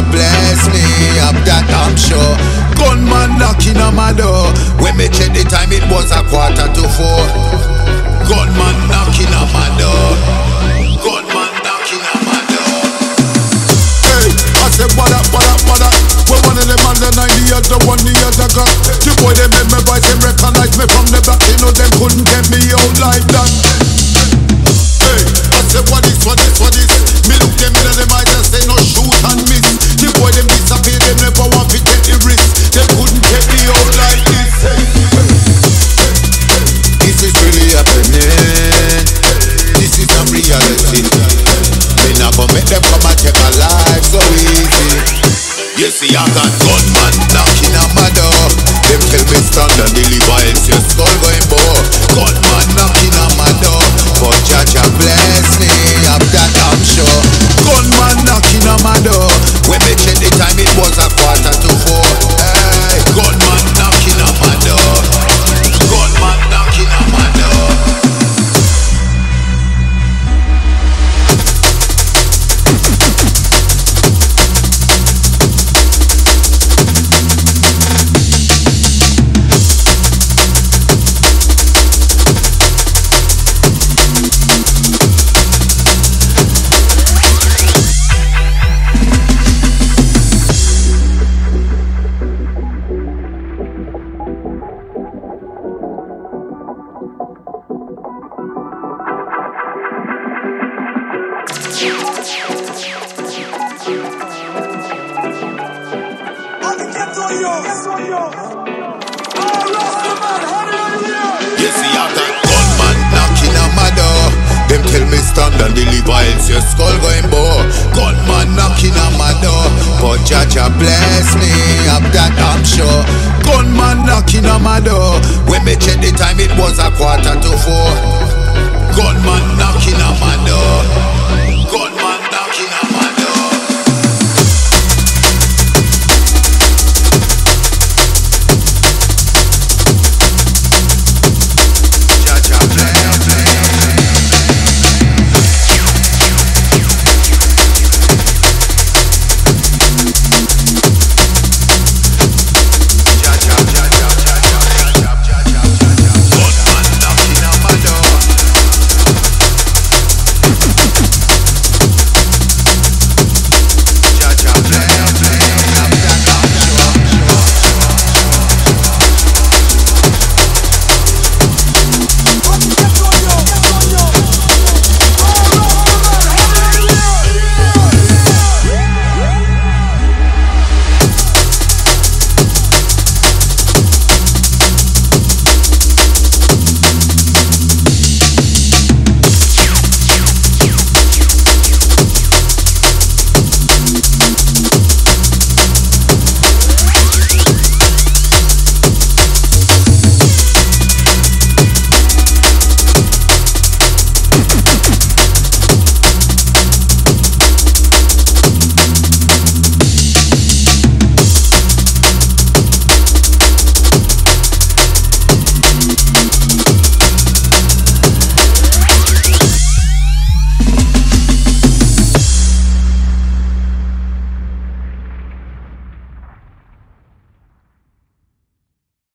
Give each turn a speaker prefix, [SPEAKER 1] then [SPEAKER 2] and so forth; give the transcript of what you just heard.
[SPEAKER 1] Bless me, of that I'm sure. Gunman knocking on my door. When me check the time, it was a quarter to four. Gunman knocking see, I got gunman knocking on my door.
[SPEAKER 2] Them tell me stand and
[SPEAKER 1] deliver, else your skull going bore. stand and deliver else your skull going bow Gunman knocking on my door. But Jah Jah bless me, of that I'm sure Gunman knocking on my door. When me check the time it was a quarter to four. Gunman knocking on my door. Gunman